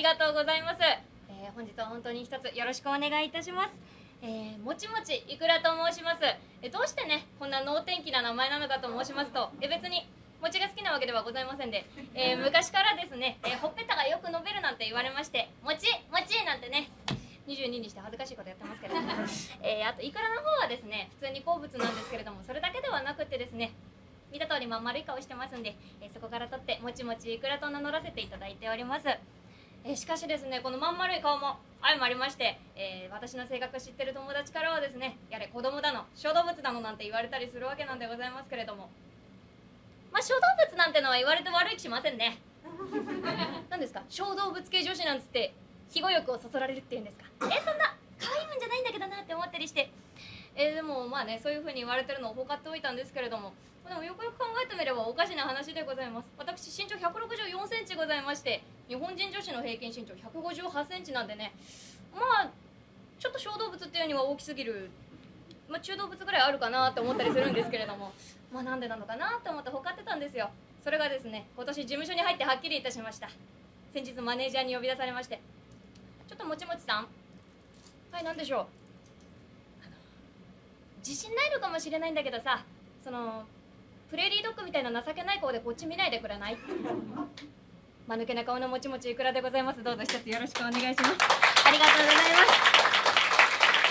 りがとうございます、えー本日は本当に一つよろしくお願いいたします。えー、もちもちいくらと申します。えどうしてねこんな能天気な名前なのかと申しますとえ別に餅が好きなわけではございませんで、えー昔からですね、えーほっぺたがよく伸びるなんて言われまして「餅餅」なんてね22にして恥ずかしいことやってますけど、えーあといくらの方はですね普通に好物なんですけれどもそれだけではなくてですね見た通りまん丸い顔してますんで、えーそこから取ってもちもちいくらと名乗らせていただいております、えーしかしですねこのまん丸い顔も相まりまして、えー私の性格知ってる友達からはですねやれ子供だの小動物だのなんて言われたりするわけなんでございますけれども。まあ小動物なんてのは言われて悪い気しませんね。何ですか？小動物系女子なんつって庇護欲をそそられるっていうんですか？えそんな可愛いもんじゃないんだけどなって思ったりしてえーでもまあねそういう風に言われてるのをほかっておいたんですけれどもでもよくよく考えてみればおかしな話でございます。私身長1 6 4センチございまして日本人女子の平均身長1 5 8センチなんでねまあちょっと小動物っていうには大きすぎるまあ、中動物ぐらいあるかなって思ったりするんですけれども まあなんでなのかなと思ってほかってたんですよ。それがですね今年事務所に入ってはっきりいたしました。先日マネージャーに呼び出されましてちょっともちもちさんはい何でしょう？自信ないのかもしれないんだけどさそのプレーリードッグみたいな情けない顔でこっち見ないでくれない？間抜けな顔のもちもちいくらでございます。どうぞ一つよろしくお願いします。ありがとうございます。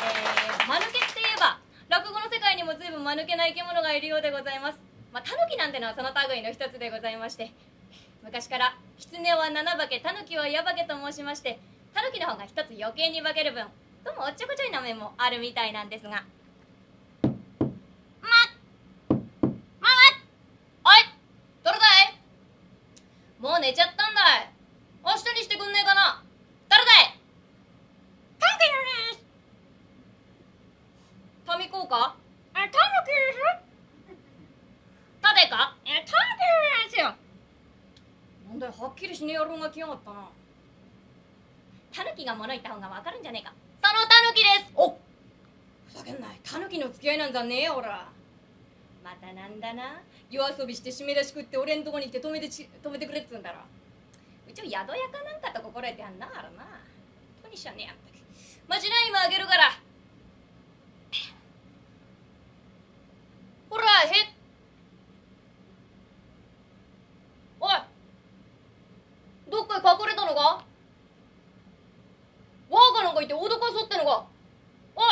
えー、間抜けって言えば落語の世界にも随分間抜けな生き物がいるようでございます。まあタヌキなんてのはその類の一つでございまして昔から狐は七化けタヌキは矢化けと申しましてタヌキの方が一つ余計に化ける分どうもおっちょこちょいな面もあるみたいなんですがまままおいどれだいもう寝ちゃったんだい。明日にしてくんねえかな。誰だい。タヌキです。タミコかえタヌキです。タデかえタヌキですよ。なんだよはっきりしねえ野郎が来やがったな。タヌキが物言った方がわかるんじゃねえか。そのタヌキです。おふざけんなタヌキの付き合いなんざねえよおらまたなんだな夜遊びして締め出し食って俺んとこに来て止めてち止めてくれっつうんだろ。うちを宿屋かなんかと心得てやんなあらな。とにしゃねえやんたくまじない今あげるから。ほらへっ。おい。どっかへ隠れたのか？わーかなんか言って脅かそうってのかおい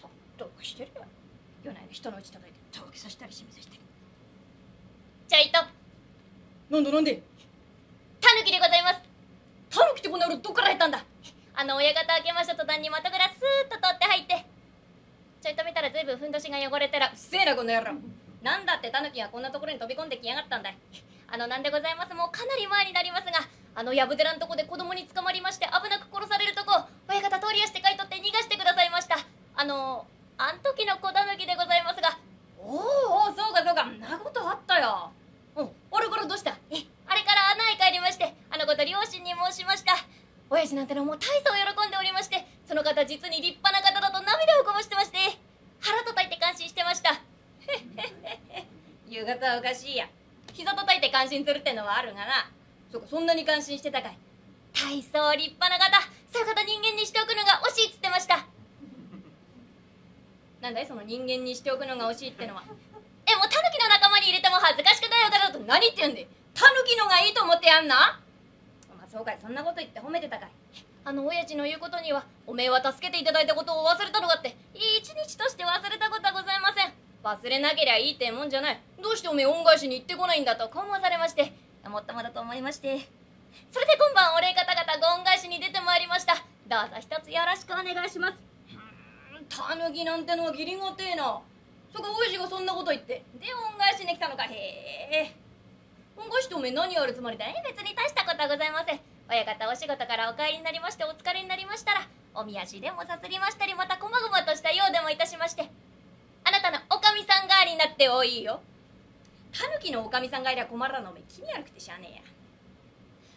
たどうかしてるよ夜な夜な人のうち叩いてたわけさせたり閉めさせたりちょいと。なんだなんで？タヌキでございます。タヌキってこの野郎どっから入ったんだ。あの親方開けました途端にまたぐらスーッと取って入って。ちょいと見たらずいぶんふんどしが汚れてら。うっせえなこの野郎。なんだってタヌキがこんなところに飛び込んできやがったんだい。あのなんでございますもうかなり前になりますがあのやぶ寺のとこで子供に捕まりまして危なく殺されるとこ。親方通り足して買い取って逃がしてくださいました。あのあん時の子タヌキでございますが。おーおーそうかそうか。んなことあったよ。うん。あれからどうした？えあれから穴へ帰りましてあのこと両親に申しました。親父なんてのもう大層喜んでおりましてその方実に立派な方だと涙をこぼしてまして腹叩いて感心してました。夕方はおかしいや。膝叩いて感心するってのはあるがな。そうかそんなに感心してたかい。大層立派な方そういう方人間にしておくのが惜しいっつってましたなんだいその人間にしておくのが惜しいってのは。えもうタヌキの仲間に入れても恥ずかしくないお方だと。何言ってんでタヌキのがいいと思ってやんな。まあそうかい。そんなこと言って褒めてたかい。あの親父の言うことにはおめえは助けていただいたことを忘れたのかって。一日として忘れたことはございません。忘れなけりゃいいってもんじゃない。どうしておめえ恩返しに行ってこないんだと。こう思わされまして。もっともだと思いまして。それで今晩お礼方々ご恩返しに出てまいりました。どうぞ一つよろしくお願いします。タヌキなんてのは義理がてえな。そこ親父がそんなこと言って。で恩返しに来たのか。へえ。恩返しっておめえ何やるつもりだい？別に大したことはございません。親方お仕事からお帰りになりましてお疲れになりましたらおみ足でもさすりましたりまたこまごまとしたようでもいたしまして。あなたのおかみさん代わりになっておいいよ。タヌキのおかみさんがいりゃ困らんのおめえ気に悪くてしゃあねえや。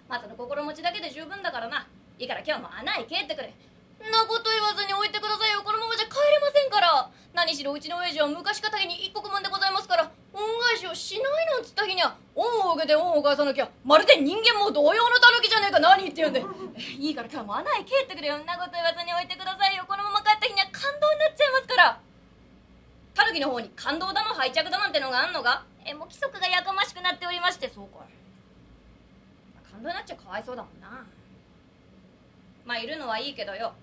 まあその心持ちだけで十分だからな。いいから今日も穴へ帰ってくれなこと言わずに置いてくださいよ。このままじゃ帰れませんから。何しろうちの親父は昔かたぎに一国分でございますから。恩返しをしないなんつった日には恩を受けて恩を返さなきゃ。まるで人間も同様のタヌキじゃねえか。何言って言うんでいいから今日も穴へ帰ってくれよ。んなこと言わずに置いてくださいよ。このまま帰った日には感動になっちゃいますから。タヌキの方に感動だの拝着だなんてのがあんのが。えもう規則がやかましくなっておりまして。そうか。い感動になっちゃかわいそうだもんな。まあいるのはいいけどよ。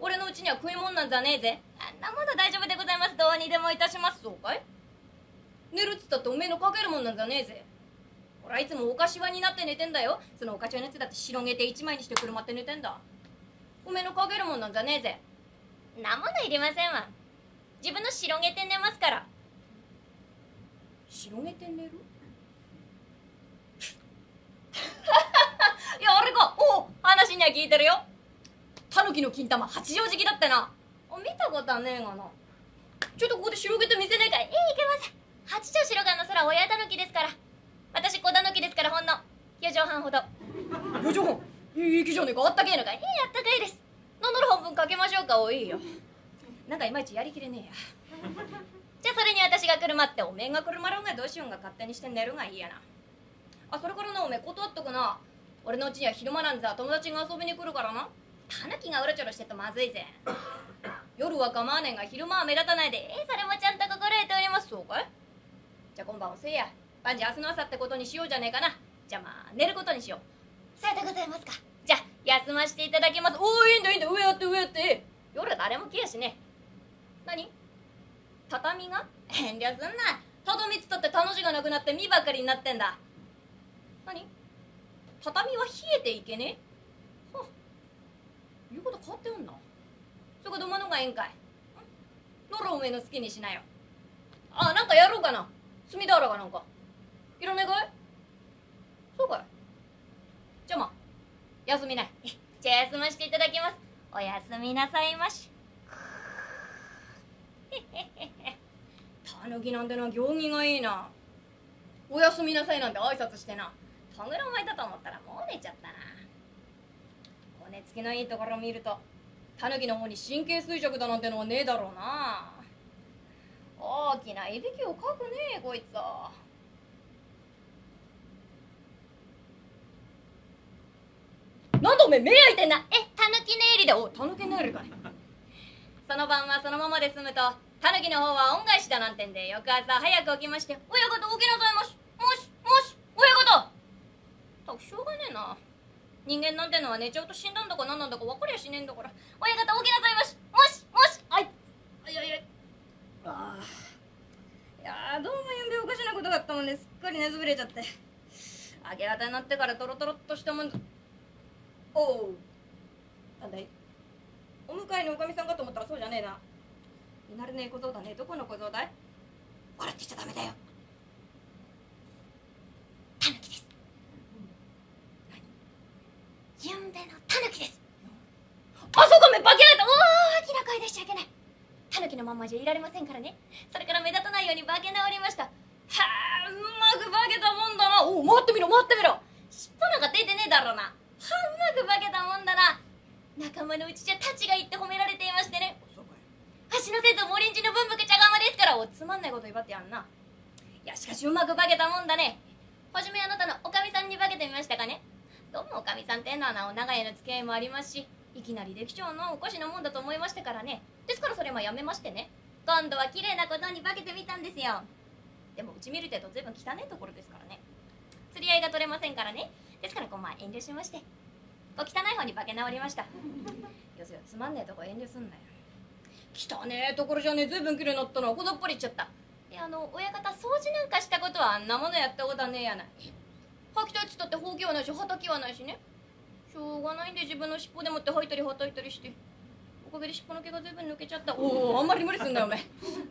俺のうちには食い物なんざねえぜ。あんなもの大丈夫でございます。どうにでもいたします。そうかい？寝るっつったっておめえのかけるもんなんじゃねえぜ。俺はいつもおかしわになって寝てんだよ。そのおかしわのやつだって広げて一枚にして車って寝てんだ。おめえのかけるもんなんじゃねえぜ。なものいりませんわ。自分の広げて寝ますから。広げて寝る？いやあれか。おお話には聞いてるよタヌキの金玉八丈敷だってな。お見たことはねえがな。ちょっとここで広げて見せねえかいいいけません。八丈白岩の空親タヌキですから。私小タヌキですからほんの。4畳半ほど。4畳半？いい気じゃねえか。あったけえのかい？いいあったかいです。飲んだら半分かけましょうか。おいいよ。なんかいまいちやりきれねえや。じゃあそれに私が車っておめえが車ろうがどうしようが勝手にして寝るがいいやな。あそれからなおめえ断っとくな。俺のうちには昼間なんざ友達が遊びに来るからなタヌキがうろちょろしてるとまずいぜ。夜は構わねえが昼間は目立たないで。えそれもちゃんと心得ておりますそうかい？じゃあ今晩遅いや。万事明日の朝ってことにしようじゃねえかな。じゃあまあ寝ることにしよう。さようでございますか。じゃあ休ませていただきます。おおいいんだいいんだ。上やって上やって。夜誰も来やしね何？畳が？遠慮すんな。畳つったって楽しがなくなって身ばかりになってんだ。何？畳は冷えていけねえ。は言うこと変わっておんなそこどまのがええんかい。ならおめえの好きにしなよ。あなんかやろうかな。隅田原かなんか。いらねえかいそうかい。じゃあまあ休みない。じゃあ休ませていただきます。おやすみなさいまし。たぬきなんてな行儀がいいな。おやすみなさいなんて挨拶してな。とぐら巻いたと思ったらもう寝ちゃったな骨付きのいいところを見るとタヌキの方に神経衰弱だなんてのはねえだろうな。大きないびきをかくねえこいつは。なんだおめえ目開いてんなえタヌキネイリでおタヌキネイリかい。その晩はそのままで済むとタヌキの方は恩返しだなんてんで翌朝早く起きまして「親方起きなさいまし。もしもし親方!」たくしょうがねえな人間なんてのは寝ちゃうと死んだんだか何なんだか分かりゃしねえんだから。親方起きなさいまし。もしもしあい。あいやいやああいやどうもゆんべおかしなことがあったもんですっかり寝ずぶれちゃって。明け方になってからトロトロっとしたもんおおなんだい。お迎えのおかみさんかと思ったらそうじゃねえな。見慣れねえ小僧だね。どこの小僧だい?笑ってちゃダメだよタヌキです何ゆんべのタヌキです。あそうかめ化けられた。大きな声出しちゃいけない。タヌキのまんまじゃいられませんからね。それから目立たないように化け直りました。はあうまく化けたもんだな。おお回ってみろ回ってみろ。尻尾なんか出てねえだろうな。はあうまく化けたもんだな。仲間のうちじゃ太刀がいって褒められていましてね。橋の瀬と森んちの文福茶釜ですから。おつまんないこと言ばってやんな。いやしかしうまく化けたもんだね。はじめあなたのおかみさんに化けてみましたかね。どうもおかみさんってのはなお長屋の付き合いもありますしいきなりできちゃうのおかしなもんだと思いましたからね。ですからそれもやめましてね。今度は綺麗なことに化けてみたんですよ。でもうち見る程度ずいぶん汚いところですからね。釣り合いが取れませんからね。ですからこうまあ遠慮しまして。お汚い方に化け直りました。よせよつまんねえとこ遠慮すんなよ。汚ねえところじゃねえ。ずいぶん綺麗になったのこぞっぽりいっちゃった。いやあの親方掃除なんかしたことはあんなものやったことはねえやない。吐きたいっつったってほうきはないしはたきはないしね。しょうがないんで自分の尻尾でもって吐いたりはたいたりして。おかげで尻尾の毛がずいぶん抜けちゃった。おおあんまり無理すんだよおめえ。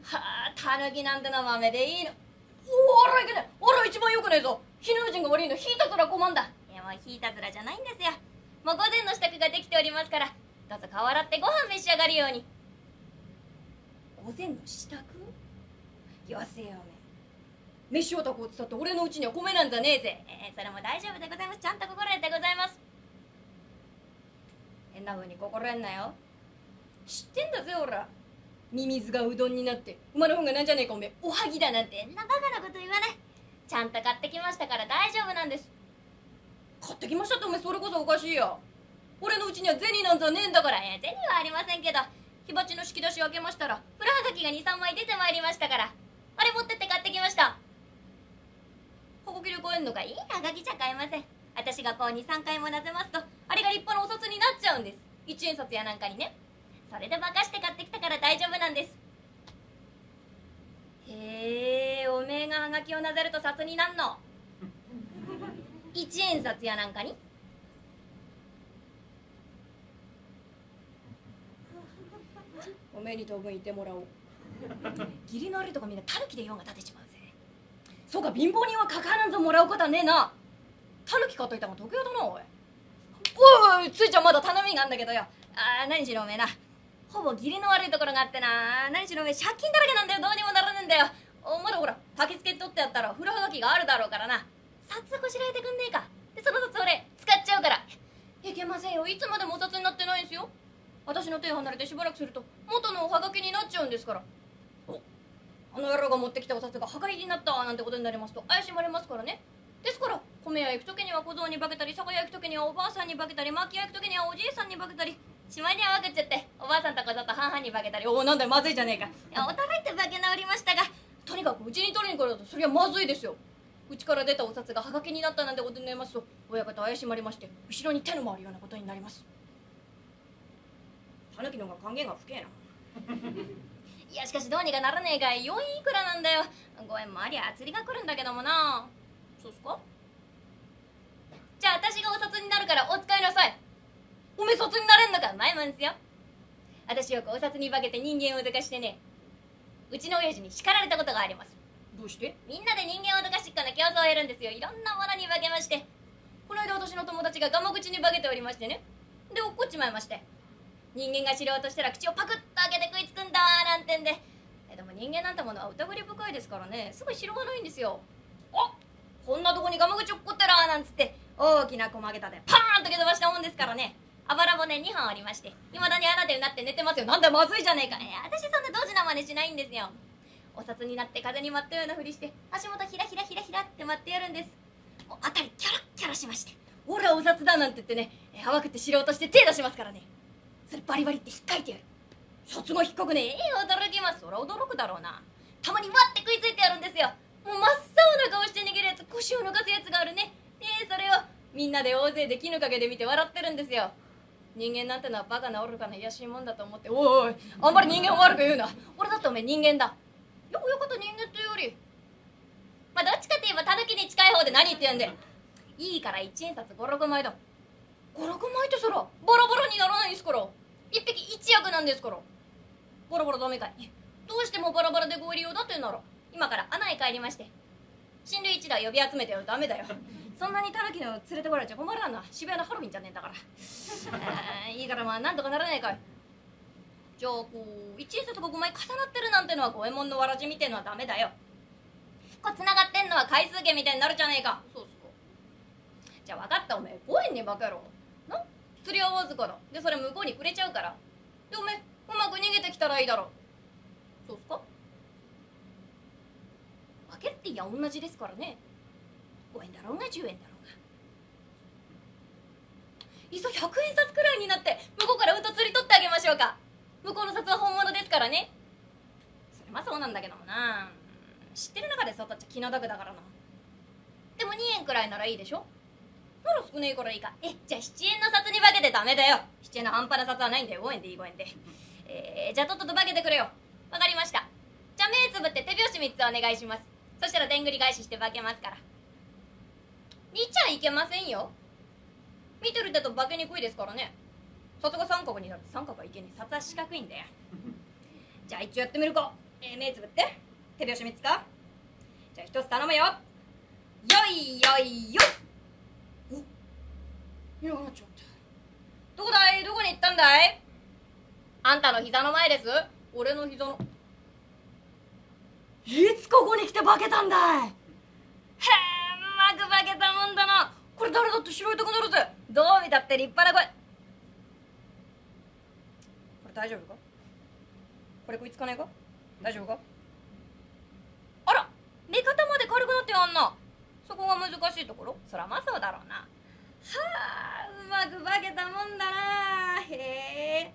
はあたぬきなんてのは豆でいいの。おおあらいけないあら一番よくねえぞ。火の人が悪いの。引いたずら困んだ。いやもう引いたずらじゃないんですよ。もう午前の支度ができておりますから。どうぞ顔洗ってご飯召し上がるように。午前の支度？よせよおめえ飯を炊こうってったって俺のうちには米なんざねえぜ、えー、それも大丈夫でございます。ちゃんと心得てございます。変な風に心得んなよ。知ってんだぜ俺ミミズがうどんになって。馬の方がなんじゃねえかおめえ。おはぎだなんて。んなバカなこと言わない。ちゃんと買ってきましたから大丈夫なんです。買ってきましたってお前それこそおかしいよ。俺のうちには銭なんざねえんだから。え銭はありませんけど火鉢の引き出しを開けましたら古はがきが23枚出てまいりましたから。あれ持ってって買ってきました。はがきで買えんのかいい？はがきじゃ買えません。私がこう23回もなぜますとあれが立派なお札になっちゃうんです。1円札やなんかにね。それで化かして買ってきたから大丈夫なんです。へえおめえがはがきをなぜると札になんの？1円札やなんかに？おめえに当分いてもらおう。義理の悪いとこみんなタヌキで用が立てちまう。ぜそうか貧乏人はかからんぞもらうことはねえな。タヌキ買っといた方が得意だなおい。おいついちゃんまだ頼みがあんだけどよ。あー何しろおめえな。ほぼ義理の悪いところがあってな。何しろおめえ借金だらけなんだよ。どうにもならねえんだよ。おまだほら焚き付け取ってやったら風呂はがきがあるだろうからな。札こしらえてくんねえか。でその札俺使っちゃうから。いけませんよ。いつまでもお札になってないんですよ。私の手離れてしばらくすると元のおはがきになっちゃうんですから。あの野郎が持ってきたお札がはがきになったなんてことになりますと怪しまれますからね。ですから米屋行く時には小僧に化けたり酒屋行く時にはおばあさんに化けたり薪屋行く時にはおじいさんに化けたりしまいには分けちゃっておばあさんと小僧と半々に化けたり。おおなんだよまずいじゃねえか。いやお互いって化け直りましたがとにかくうちに取りに来るとそれはまずいですよ。うちから出たお札がはがきになったなんてことになりますと親方怪しまれまして後ろに手の回るようなことになります。タヌキの方が還元が不けえないやしかしどうにかならねえかい4いくらなんだよ。ご縁もありゃ釣りが来るんだけどもな。そうっすか？じゃあ私がお札になるからお使いなさい。おめえ札になれんのか？うまいもんすよ。私よくお札に化けて人間を脅かしてね。うちの親父に叱られたことがあります。どうして？みんなで人間を脅かしっこの競争をやるんですよ。いろんなものに化けまして。この間私の友達がガマ口に化けておりましてね。で落っこっちまいまして人間が知ろうとしたら口をパクッと開けて食いつくんだなんてんで。えでも人間なんてものは疑り深いですからね。すぐ知ろがないんですよ。あこんなとこにガマ口落っこってらなんつって。大きな駒げたでパーンと蹴飛ばしたもんですからね。あばら骨2本ありましていまだに穴でうなって寝てますよ。なんだまずいじゃねえか。え私そんな同時な真似しないんですよ。お札になって風に舞ったようなふりして足元ひらひらひらひらって舞ってやるんです。もうあたりキャラキャラしまして俺はお札だなんて言ってねえ甘くて知ろうとして手出しますからねそれバリバリって引っかいてやる。札が引っかくねえ驚きます。そりゃ驚くだろうな。たまにわって食いついてやるんですよ。もう真っ青な顔して逃げるやつ腰を抜かすやつがあるね。ええそれをみんなで大勢で木の陰で見て笑ってるんですよ。人間なんてのはバカな愚かな卑しいもんだと思って。おいおいあんまり人間を悪く言うな。俺だっておめえ人間だ。よくよかった人間っていうより。まあどっちかって言えばタヌキに近い方で何言ってんでいいから1円札56枚だ56枚ってそらボロボロにならないですから1匹1役なんですから。ボロボロダメかい。どうしてもバラバラでご利用だってなら今から穴へ帰りまして。親類一同呼び集めてよダメだよ。そんなにタヌキの連れてこられちゃ困らんな。渋谷のハロウィンじゃねえんだから。いいからまあなんとかならないかい。じゃあこう1円札が5枚重なってるなんてのは五右衛門のわらじみてえのはダメだよ。こう繋がってんのは回数券みたいになるじゃねえか。そうっすか。じゃあ分かった。おめえ5円に化けろ。な？釣り合わずから。でそれ向こうにくれちゃうから。でおめうまく逃げてきたらいいだろそうっすか？分けるっていや同じですからね。5円だろうが10円だろうが。いっそ100円札くらいになって向こうからうと釣り取ってあげましょうか。向こうの札は本物ですからね。それまそうなんだけどもな。知ってる中でそっちゃ気の毒だからな。でも2円くらいならいいでしょ？なら少ねえからいいか。えじゃあ7円の札に化けてダメだよ。7円の半端な札はないんだよ。5円でいい5円で。えー、じゃあとっとと化けてくれよ。わかりました。じゃあ目つぶって手拍子3つお願いします。そしたらでんぐり返しして化けますから。2ちゃいけませんよ。見てる手と化けにくいですからね。札が三角になる。三角はいけねえ。札は四角いんだよ。じゃあ一応やってみるか。えー、目つぶって。手拍子3つか。じゃあ一つ頼むよ。よいよいよ。おいなくなっちゃったどこだい？どこに行ったんだい？あんたの膝の前です。俺の膝の。いつここに来て化けたんだい？へえうまく化けたもんだな。これ誰だって拾いたくなるぜ。どう見たって立派な声。これ大丈夫か？これ食いつかないか？大丈夫か？あら目方まで軽くなってやんな。難しいところ？そらまあそうだろうな。はあうまく化けたもんだな。へえ。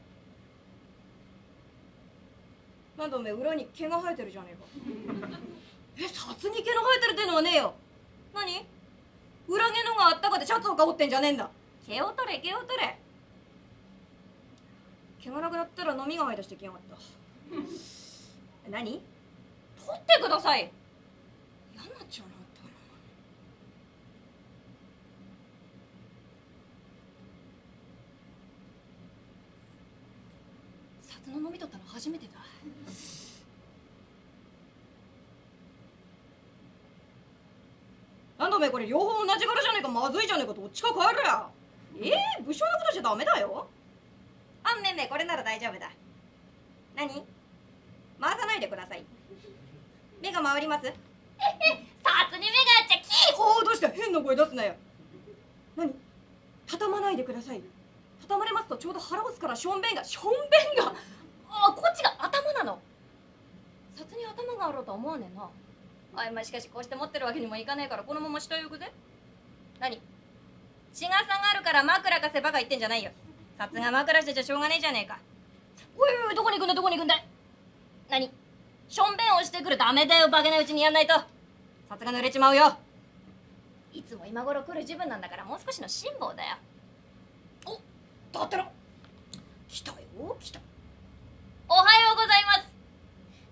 なんだおめえ裏に毛が生えてるじゃねえか。え札に毛の生えてるってのはねえよ。何？裏毛のがあったかでシャツをかぶってんじゃねえんだ。毛を取れ毛を取れ。毛がなくなったら飲みが入い出してきやがった。何？取ってください。嫌になっちゃうなったかな札の飲み取ったの初めてだ。なんだおめえこれ両方同じ柄じゃねえかまずいじゃねえか。どっちか変えるやええー、武将のことしちゃダメだよ。あんめんめこれなら大丈夫だ。何？回さないでください。目が回ります？えへ札に目があっちゃキー。おおどうした？変な声出すなよ。何？畳まないでください畳まれますとちょうど腹をすからしょんべんがしょんべんがあこっちが頭なの。札に頭があろうとは思わねえな。あいまあしかしこうして持ってるわけにもいかねえからこのまま下へ行くぜ。何？血が下がるから枕かせばか言ってんじゃないよ。札が枕してちゃしょうがねえじゃねえか。おいおいどこに行くんだどこに行くんだ何？しょんべんをしてくるダメだよバケなうちにやんないと。札が濡れちまうよ。いつも今頃来る自分なんだからもう少しの辛抱だよ。だったら来たよ来たおはようございます。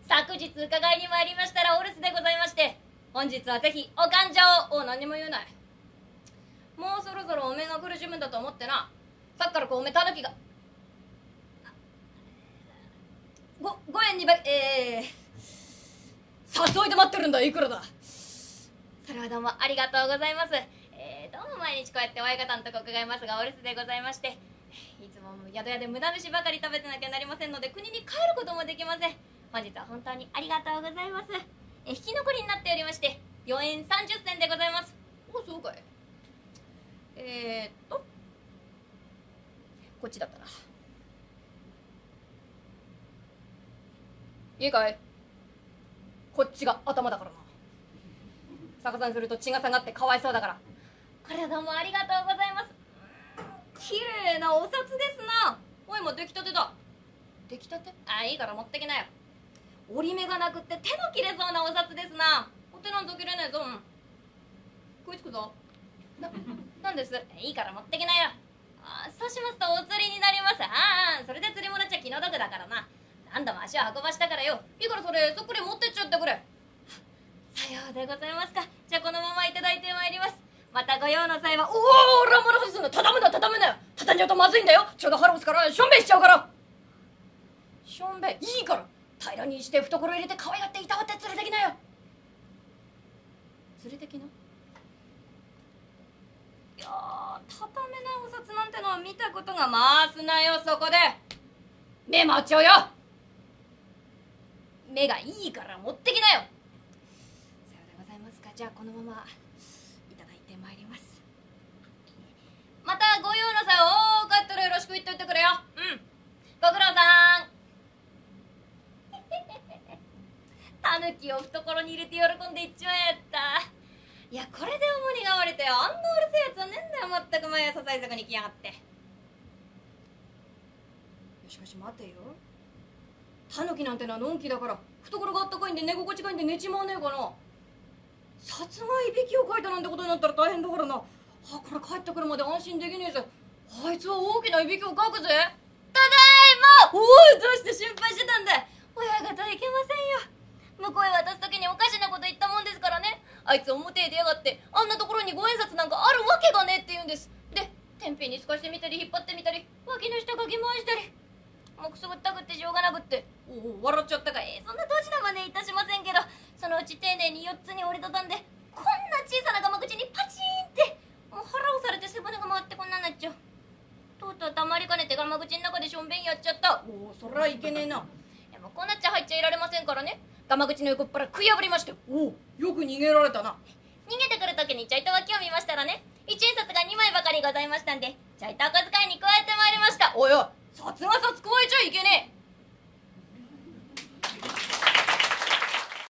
昨日伺いに参りましたらお留守でございまして本日はぜひお勘定をお何も言うない。もうそろそろおめえが苦しむんだと思ってな。さっきからこうおめえたぬきが。ご5円にばえー、誘いで待ってるんだいくらだ。それはどうもありがとうございます。えー、どうも毎日こうやって親方のとこ伺いますがお留守でございましていつも宿屋で無駄飯ばかり食べてなきゃなりませんので国に帰ることもできません。本日は本当にありがとうございます。え引き残りになっておりまして4円30銭でございます。おそうかい。えー、っと。こっちだったな。いいかいこっちが頭だからな。逆さにすると血が下がってかわいそうだから。これはどうもありがとうございます綺麗なお札ですな。おいも出来たてだ。出来たて？あいいから持ってきなよ。折り目がなくって手の切れそうなお札ですな。お手なんぞ切れねえぞ、うん、食いつくぞ。ななんです？いいから持ってきなよ。あそうしますとお釣りになります。ああそれで釣りもらっちゃ気の毒だからな。何度も足を運ばしたからよ。いいからそれそっくり持ってっちゃってくれ。さようでございますか。じゃあこのままいただいてまいりますまたご用の際はおお俺は物すんの畳むな畳むなよ。畳んじゃうとまずいんだよ。ちょうど腹押すからしょんべんしちゃうから。しょんべんいいから。平らにして懐入れて可愛がっていたわって連れてきなよ。連れてきな？いや畳めないお札なんてのは見たことが回すなよそこで。目待ちょよ。目がいいから持ってきなよ。さようでございますか。じゃあこのままいただいてまいりますまたご用の際多かったらよろしく言っといてくれよ。うん。ご苦労さん。タヌキを懐に入れて喜んでいっちまえやった。いやこれで重荷が割れてあんなうるせえやつはねえんだよ全く毎朝最坂に来やがって。しかし待てよ。タヌキなんてのはのんきだから懐があったかいんで寝心地がいいんで寝ちまわねえかな。殺害いびきをかいたなんてことになったら大変だからな。あこれ帰ってくるまで安心できねえぜ。あいつは大きないびきをかくぜ。ただいま。おいどうして心配してたんだ。親方いけませんよ。向こうへ渡す時におかしなこと言ったもんですからね。あいつ表へ出やがってあんなところに五円札なんかあるわけがねえって言うんです。で天秤に透かしてみたり引っ張ってみたり脇の下かき回したり。もうくすぐったくってしょうがなくって。おお笑っちゃったかえー、そんなドジな真似いたしませんけどそのうち丁寧に4つに折りたたんでこんな小さなガマ口にパチンって腹をされて背骨が回ってこんなになっちゃう。とうとうたまりかねてガマ口の中でしょんべんやっちゃった。おおそりゃいけねえな。いやもうこうなっちゃ入っちゃいられませんからね。ガマ口の横っ腹食い破りまして。おおよく逃げられたな。逃げてくる時にちょいと脇を見ましたらね。一円札が2枚ばかりございましたんでちょいとお小遣いに加えてまいりました。おいおい札が札加えちゃいけねえ